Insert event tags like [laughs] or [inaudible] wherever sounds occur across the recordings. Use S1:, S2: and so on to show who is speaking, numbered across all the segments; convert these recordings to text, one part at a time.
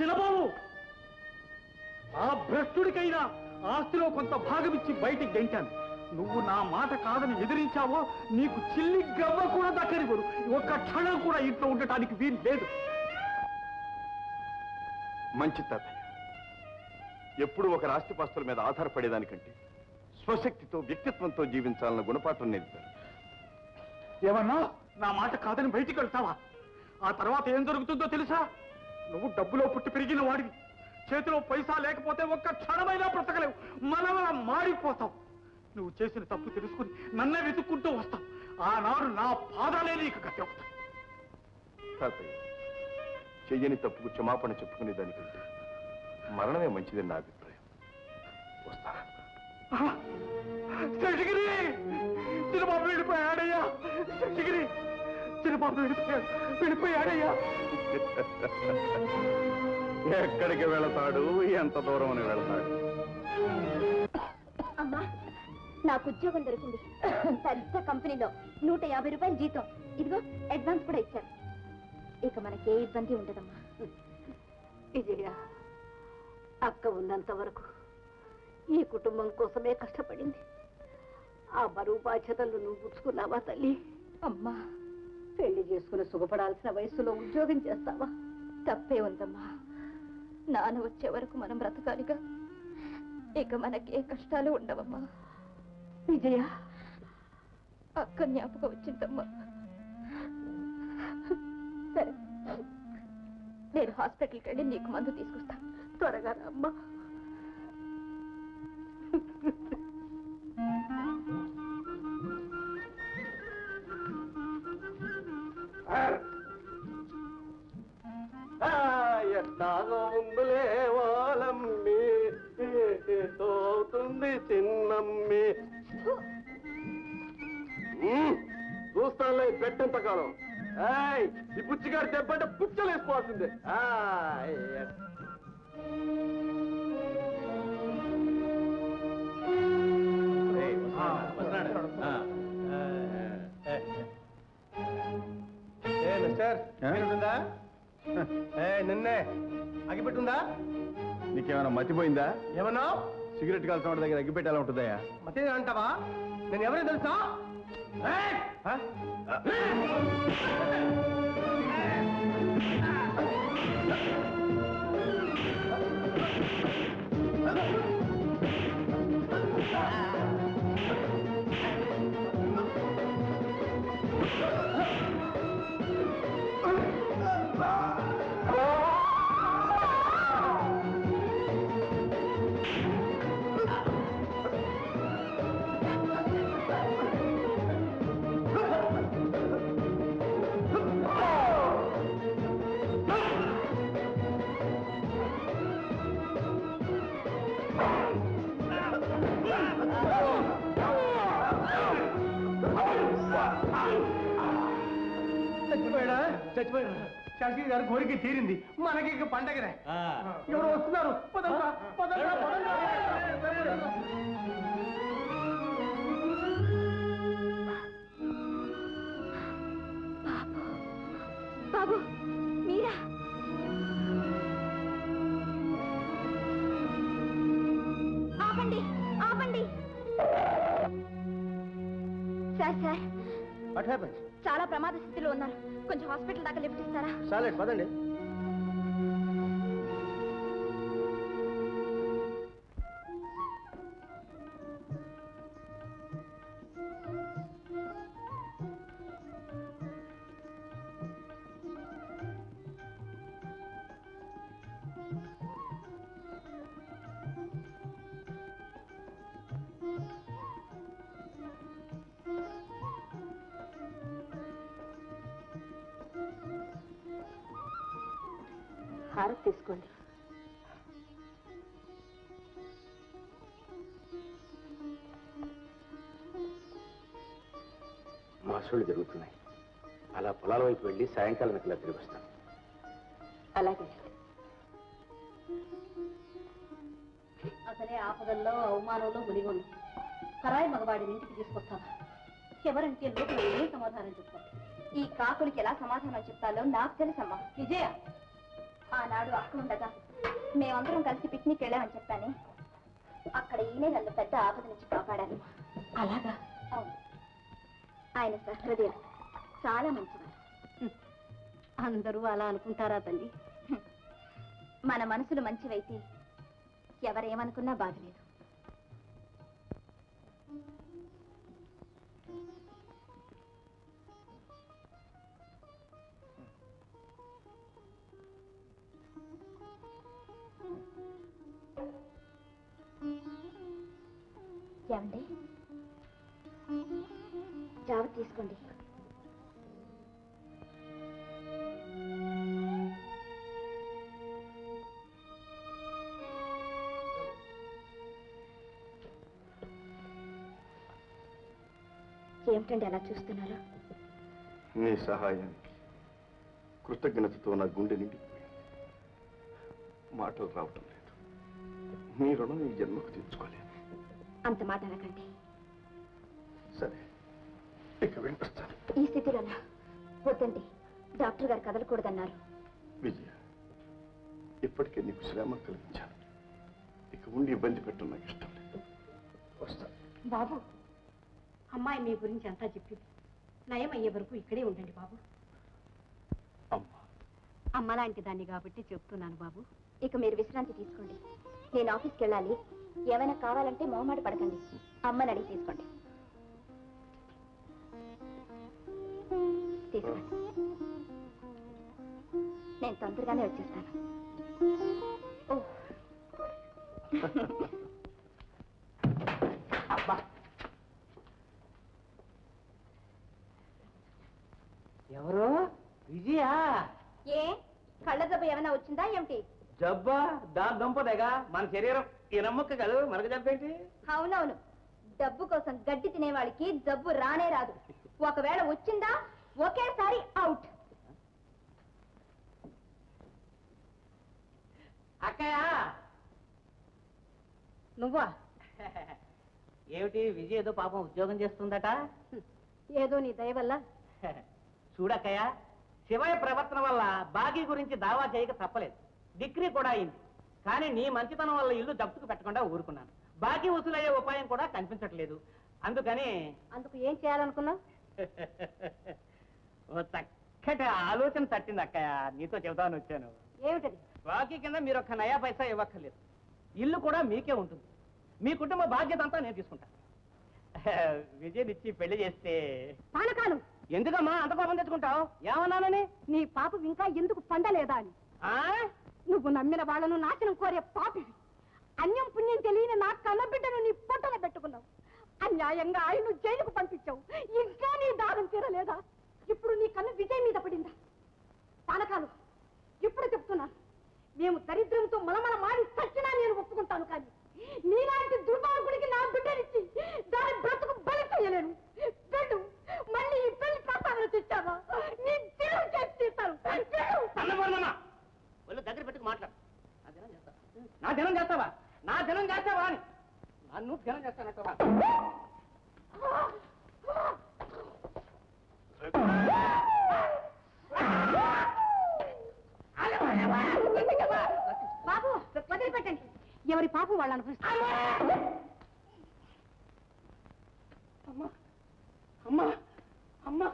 S1: చిన్నబాబు ఆ భ్రష్టుడికైనా ఆస్తిలో కొంత భాగం ఇచ్చి బయటికి గెంటాను. నువ్వు నా మాట కాదని ఎదిరించావో నీకు చిల్లి గవ్వ కూడా దక్కనివ్వరు ఒక్క క్షణం కూడా ఇంట్లో ఉండటానికి వీలు లేదు.
S2: మంచి తాతయ్య ఎప్పుడు ఒక రాష్ట్రపాస్తుల మీద ఆధారపడేదానికంటే స్వశక్తితో వ్యక్తిత్వంతో జీవించాలన్న గుణపాఠం నేర్పారు
S1: ఏమన్నా? నా మాట కాదని బయటికి వెళ్తావా? ఆ తర్వాత ఏం జరుగుతుందో తెలుసా? నువ్వు డబ్బులో పుట్టి పెరిగిన వాడివి. చేతిలో పైసా లేకపోతే ఒక్క క్షణమైనా బ్రతకలేవు. మనమల మాడిపోతావు నువ్వు చేసిన తప్పు తెలుసుకుని నన్నే వెతుక్కుంటూ వస్తావు. ఆనాడు నా పాదాలే నీకు
S2: తాతయ్య చెయ్యని తప్పుకు క్షమాపణ చెప్పుకునే దానికంటే మరణమే మంచిదని నా అభిప్రాయం. వస్తాను
S1: శశిగిరి చిన్నబాబు వెళ్ళిపోయాడయ్యా. శశిగిరి చిన్నబాబు వెళ్ళిపోయాడు. వెళ్ళిపోయాడయ్యా.
S2: ఎక్కడికి వెళతాడు? ఎంత దూరం అని వెళతాడు?
S3: అమ్మా నాకు ఉద్యోగం దొరికింది. పెద్ద కంపెనీలో నూట యాభై రూపాయలు జీతం. ఇదిగో అడ్వాన్స్ కూడా ఇచ్చారు ఇక మనకే ఇబ్బంది ఉండదమ్మా.
S4: విజయ అక్క ఉన్నంత వరకు ఈ కుటుంబం కోసమే కష్టపడింది. ఆ బరువు బాధ్యతలు నువ్వు పుచ్చుకున్నావా తల్లి?
S3: అమ్మా
S4: పెళ్ళి చేసుకుని సుఖపడాల్సిన వయసులో ఉద్యోగం చేస్తావా?
S3: తప్పే ఉందమ్మా. నాన్న వచ్చే వరకు మనం బ్రతకాలిగా. ఇక మనకి ఏ కష్టాలు ఉండవమ్మా.
S4: విజయ!
S3: అక్క జ్ఞాపకం వచ్చిందమ్మా. సరే నేను హాస్పిటల్కి వెళ్ళి నీకు మందు తీసుకొస్తాను
S4: త్వరగా అమ్మా
S5: పెట్టంత కాలం ఈ బుచ్చిగారి దెబ్బంటే పుచ్చలు వేసుకోవాల్సిందే. నిన్నే అగిపెట్టుందా
S2: నీకేమైనా మతిపోయిందా?
S5: ఏమన్నా?
S2: సిగరెట్ కాల్సిన దగ్గర ఉంటుందయ్యా.
S5: మతే అంటావా? నేను ఎవరైనా తెలుసా? ఏయ్!
S2: ఆ?
S5: చచ్చిపోయాడు శాస్త్రి గారు కోరిక తీరింది. మనకి ఇక పండగనే. ఎవరు వస్తున్నారు. పదండ్రా, పదండ్రా, పదండ్రా.
S3: బాబు. హాస్పిటల్ దాకా లిఫ్ట్ ఇస్తారా?
S5: చాలండి పదండి.
S4: హారతి తీసుకోండి.
S6: మాసులు జరుగుతున్నాయి. అలా పొలాల వైపు వెళ్ళి సాయంకాలం ఇలా తిరిగి వస్తాను.
S4: అలాగే. అసలే ఆపదల్లో అవమానంలో మునిగొంది కరాయి మగవాడిని ఇంటికి తీసుకొస్తావా ఎవరంటే లోపల ఏం సమాధానం చెప్తాను
S3: ఈ కాకులకి ఎలా సమాధానం చెప్తాలో నాకు తెలుసమ్మా.
S4: విజయ!
S3: ఆనాడు అక్క ఉండగా మేమందరం కలిసి పిక్నిక్ వెళ్ళామని చెప్పానే. అక్కడ ఈయనే నన్ను పెద్ద ఆపద నుంచి కాపాడారు.
S7: అలాగా?
S3: అవును. ఆయన సహృదయం చాలా మంచివారు
S7: అందరూ అలా అనుకుంటారా తల్లి?
S3: మన మనసులు మంచివైతే ఎవరేమనుకున్నా బాధ ఏమండి జావ తీసుకోండి. ఏమిటండి అలా చూస్తున్నారు?
S2: నీ సహాయానికి కృతజ్ఞతతో నా గుండె నిండిపోయింది మాటలు రావటం లేదు. మీ రుణం ఈ జన్మకు తీర్చుకోలేదు.
S3: అంత మాట అనకండి.
S2: సరే ఇక వింటాను
S3: ఈ స్థితిలోనా? వద్దండి. డాక్టర్ గారు కదలకూడదన్నారు.
S2: విజయ ఇప్పటికే నీకు శ్రమ కలిగించాను ఇక ఉండి ఇబ్బంది పెట్టడం నాకు ఇష్టం లేదు. వస్తాను
S7: బాబు అమ్మాయి మీ గురించి అంతా చెప్పింది. నయం అయ్యే వరకు ఇక్కడే ఉండండి బాబు.
S2: అమ్మా.
S7: అమ్మ లాంటి దాన్ని కాబట్టి చెప్తున్నాను బాబు.
S3: ఇక మీరు విశ్రాంతి తీసుకోండి. నేను ఆఫీస్కి వెళ్ళాలి. ఏమైనా కావాలంటే మొహమాట పడకండి. అమ్మని అడిగి తీసుకోండి. తీసుకోండి. నేను తొందరగానే వచ్చేస్తాను. ఓ.
S8: ఎవరు? విజయా?
S3: ఏ? కళ్ళ జబ్బు ఏమైనా వచ్చిందా ఏమిటి?
S8: జబ్బా? దాని దుంపదేగా? మన శరీరం. ఇనమ్మక్క కదూ మనకు జబ్బేంటి?
S3: అవునవును. డబ్బు కోసం గడ్డి తినేవాళ్ళకి జబ్బు రానే రాదు. ఒకవేళ వచ్చిందా ఒకేసారి అవుట్
S8: అక్కయ్య!
S7: నువ్వా? [laughs]
S8: ఏమిటి విజయ్ ఏదో పాపం ఉద్యోగం చేస్తుందట? [laughs]
S7: ఏదో నీ దయ వల్ల. [laughs]
S8: చూడక్కయ్య శివయ్య ప్రవర్తన వల్ల బాగీ గురించి దావా చేయక తప్పలేదు. డిగ్రీ కూడా అయింది. కానీ నీ మంచితనం వల్ల ఇల్లు జప్తుకు పెట్టకుండా ఊరుకున్నాను. బాకీ వసూలయ్యే ఉపాయం కూడా కనిపించట్లేదు. అందుకని
S7: అందుకు ఏం చేయాలనుకున్నావు?
S8: ఓ చక్కటి ఆలోచన తట్టింది అక్కయ్య. నీతో చెబుతాను వచ్చాను.
S7: ఏమిటది?
S8: బాకీ కింద మీరు ఒక్క నయా పైసా ఇవ్వక్కర్లేదు. ఇల్లు కూడా మీకే ఉంటుంది. మీ కుటుంబ బాధ్యత అంతా నేను తీసుకుంటాను విజయ్ ఇచ్చి పెళ్ళి చేస్తే
S7: పానకాలం!
S8: ఎందుకమ్మా అంత కోపం తెచ్చుకుంటావు? ఏమన్నానని?
S7: నీ పాపం ఇంకా ఎందుకు పండలేదా అని?
S8: ఆ?
S7: నువ్వు నమ్మిన వాళ్ళను నాశనం కోరే పాపివి అన్యం పుణ్యం తెలియని నా కన్నబిడ్డను నీ పొట్టన పెట్టుకున్నావు. అన్యాయంగా ఆయన జైలుకు పంపించావు. ఇంకా నీ దారం తీరలేదా? ఇప్పుడు నీ కన్ను విజయ్ మీద పడిందా? పానకాలు ఇప్పుడు చెప్తున్నాను. మేము దరిద్రంతో మలమల మాడి చచ్చినా నేను ఒప్పుకుంటాను కానీ నీలాంటి దుర్మార్గుడికి నా బిడ్డనిచ్చి దాని బ్రతుకు బలి చేయలేను. వెళ్ళు మళ్ళీ ఈ పెళ్ళి ప్రస్తావన తెచ్చావా? నీ తీరు చేసి తీస్తాను.
S8: ఒళ్ళు దగ్గర పెట్టుకు మాట్లాడు. నా దినం చేస్తావా? నా దినం చేస్తావా? నా దినం చేస్తావా అని. నన్ను దినం చేస్తానంటావా?
S7: బాబు వదిలిపెట్టండి. ఎవరి పాపం వాళ్ళు అనుభవిస్తారు.
S8: అమ్మా! అమ్మా! అమ్మా!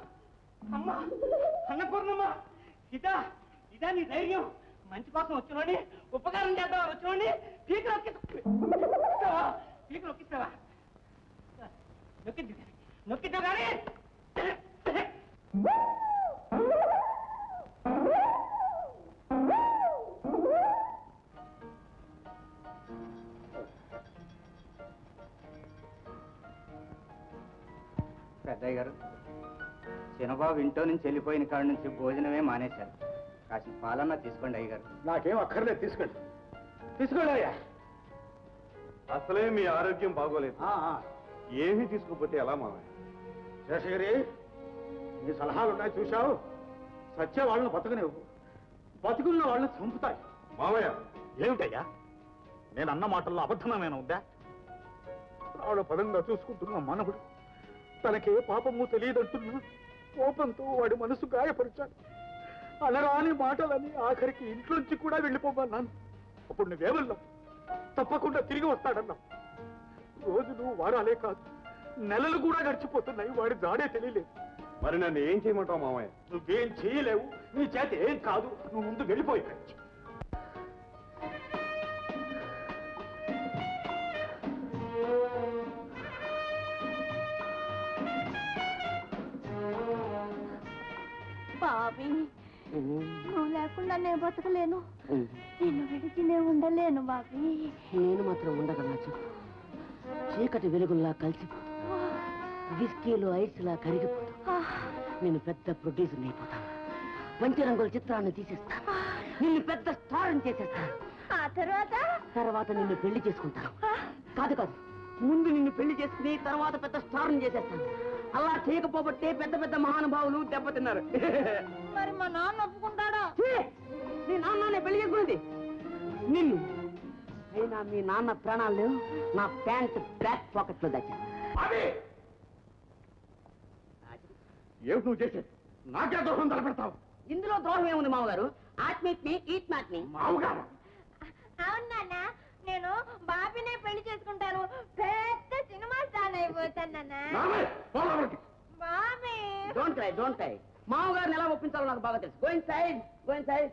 S8: అమ్మా! అన్నపూర్ణమ్మ! ఇదా! ఇదా నీ ధైర్యం. మంచి కోసం వచ్చినోడి ఉపకారం చేద్దామని వచ్చినోడి పీకలు ఒక్కిస్తావా పీకలు ఒక్కిస్తావా నొక్కిద్ది నొక్కిద్దావు కానీ
S9: పెద్దయ్య గారు చిన్నబాబు ఇంట్లో నుంచి వెళ్ళిపోయిన కాడి నుంచి భోజనమే మానేశారు. కాసిన పాలన్న తీసుకోండి అయ్యగారు.
S1: నాకేం అక్కర్లేదు తీసుకోండి. తీసుకోండి అయ్యా.
S2: అసలే మీ ఆరోగ్యం బాగోలేదు. ఏమీ తీసుకోకపోతే ఎలా మావయ్య
S1: శేషగిరి నీ సలహాలు ఉన్నాయి చూశావు? సత్య వాళ్ళని బతకనివ్వు. బతుకున్న వాళ్ళని చంపుతాయి.
S2: మావయ్య
S1: ఏమిటయ్యా? నేను అన్న మాటల్లో అబద్ధమేమైనా ఉందా? ఆవిడ పదంగా చూసుకుంటున్న మనవుడు తనకే పాపము తెలియదంటున్నా కోపంతో వాడి మనసు గాయపరిచాడు. అలరాని మాటలని ఆఖరికి ఇంట్లోంచి కూడా వెళ్ళిపోమన్నాను. అప్పుడు నువ్వేమన్నావు తప్పకుండా తిరిగి వస్తాడన్నావు. రోజులు వారాలే కాదు నెలలు కూడా గడిచిపోతున్నాయి వాడి జాడే తెలియలేదు.
S10: మరి నన్ను ఏం చేయమంటావు మామయ్య?
S1: నువ్వేం చేయలేవు నీ చేత ఏం కాదు నువ్వు ముందు వెళ్ళిపోయి.
S4: బాబీ నువ్వు లేకుండా నేను బతకలేను. నిన్ను విడిచి నేను ఉండలేను బాబీ.
S11: నేను మాత్రం ఉండగలను చెప్పు చీకటి వెలుగుల్లా కలిసి విస్కీలో ఐస్లా కరిగిపోతూ నేను పెద్ద ప్రొడ్యూసర్ అయిపోతాను మంచి రంగుల చిత్రాన్ని తీసేస్తాను నిన్ను పెద్ద స్టార్ చేసేస్తాను
S4: ఆ తర్వాత?
S11: తర్వాత నిన్ను పెళ్ళి చేసుకుంటాను కాదు కాదు ముందు నిన్ను పెళ్ళి చేసుకుని తర్వాత పెద్ద స్టార్ చేసేస్తాను అలా చేయకపోబట్టే పెద్ద పెద్ద మహానుభావులు దెబ్బతిన్నారు.
S4: మరి మా నాన్న ఒప్పుకుంటాడా?
S11: నాన్ననే పెళ్ళి చేసుకునేది. నిన్ను. అయినా మీ నాన్న ప్రాణాలు లేవు. నా ప్యాంట్ బ్యాక్
S1: పాకెట్లో ఏమిటి నువ్వు చేసేది నాకే దోషం తలపెడతావు.
S11: ఇందులో ద్రోహం ఏముంది మామగారు? ఆత్మీట్ని ఈట్ మ్యాట్ని
S1: మావుగారు
S4: అవును నాన్న. నేను బాబీనే పెళ్ళి చేసుకుంటాను. పెద్ద సినిమా స్టార్ అయిపోతాను. బాబీ
S11: డోంట్ డోంట్ మామగారిని ఎలా ఒప్పించాలో నాకు బాగా తెలుసు. Going side going side